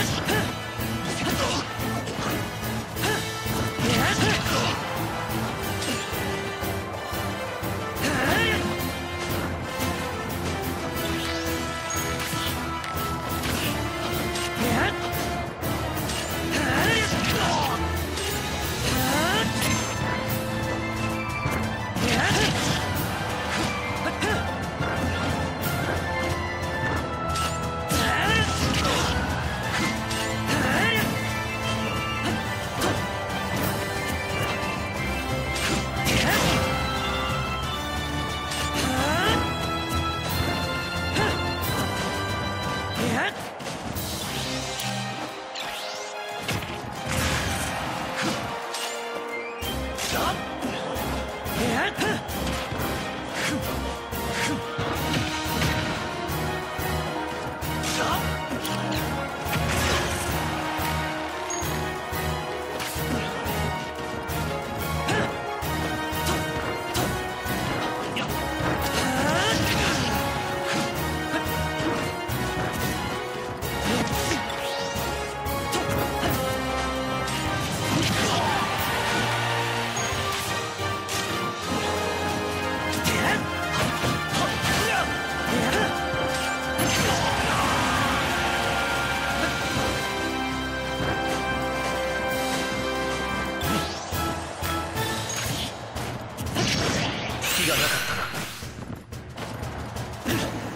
Yes! なかった。Ugh!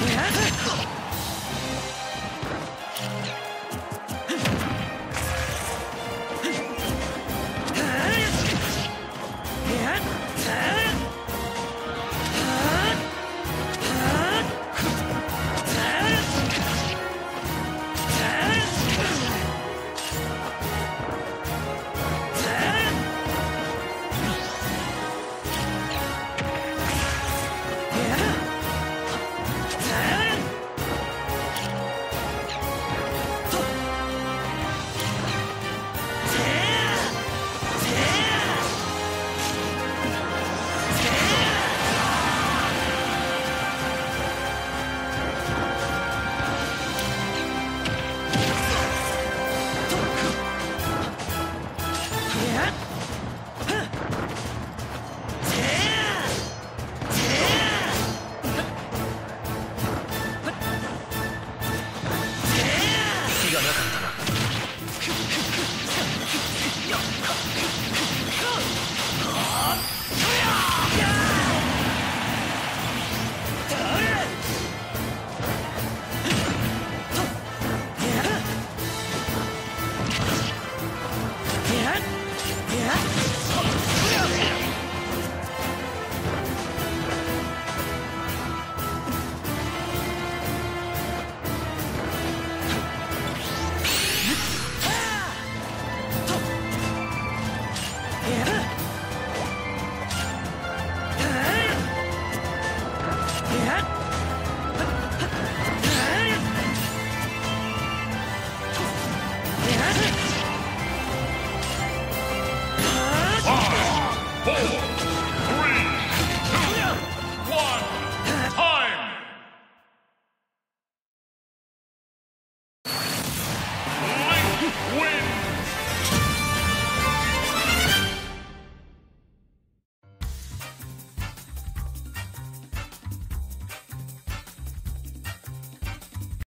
ハハハハ!